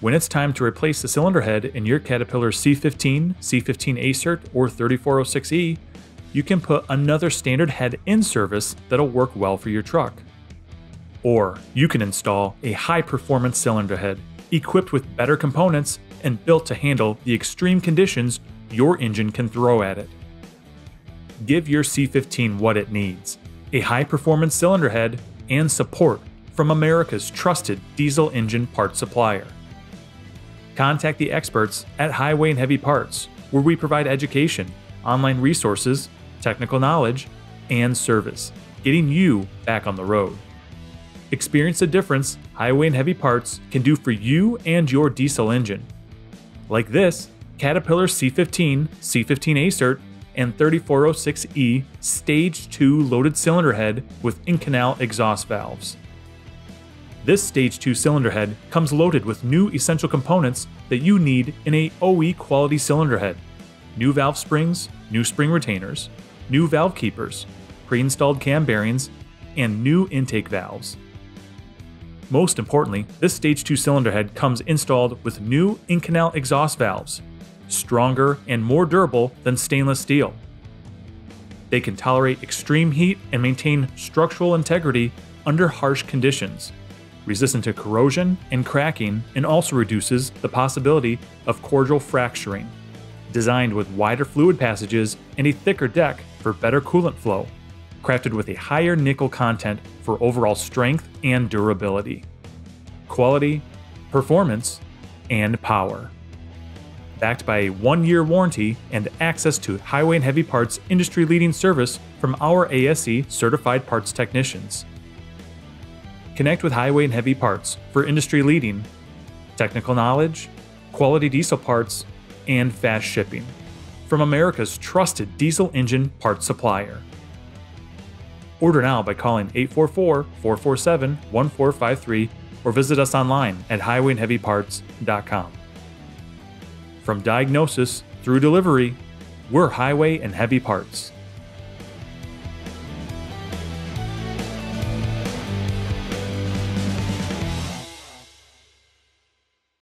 When it's time to replace the cylinder head in your Caterpillar C15, C15 ACERT, or 3406E, you can put another standard head in service that'll work well for your truck. Or you can install a high performance cylinder head equipped with better components and built to handle the extreme conditions your engine can throw at it. Give your C15 what it needs a high performance cylinder head and support from America's trusted diesel engine part supplier. Contact the experts at Highway and Heavy Parts, where we provide education, online resources, technical knowledge, and service, getting you back on the road. Experience the difference Highway and Heavy Parts can do for you and your diesel engine. Like this Caterpillar C15, C15 ACERT, and 3406E Stage 2 loaded cylinder head with Inconel exhaust valves. This Stage 2 cylinder head comes loaded with new essential components that you need in a OE quality cylinder head. New valve springs, new spring retainers, new valve keepers, pre-installed cam bearings, and new intake valves. Most importantly, this Stage 2 cylinder head comes installed with new Inconel exhaust valves, stronger and more durable than stainless steel. They can tolerate extreme heat and maintain structural integrity under harsh conditions, resistant to corrosion and cracking, and also reduces the possibility of cordial fracturing. Designed with wider fluid passages and a thicker deck for better coolant flow, crafted with a higher nickel content for overall strength and durability. Quality, performance, and power backed by a one year warranty and access to highway and heavy parts industry leading service from our ASE certified parts technicians. Connect with Highway and Heavy Parts for industry leading technical knowledge, quality diesel parts, and fast shipping from America's trusted diesel engine parts supplier. Order now by calling 844 447 1453 or visit us online at highwayandheavyparts.com. From diagnosis through delivery, we're Highway and Heavy Parts.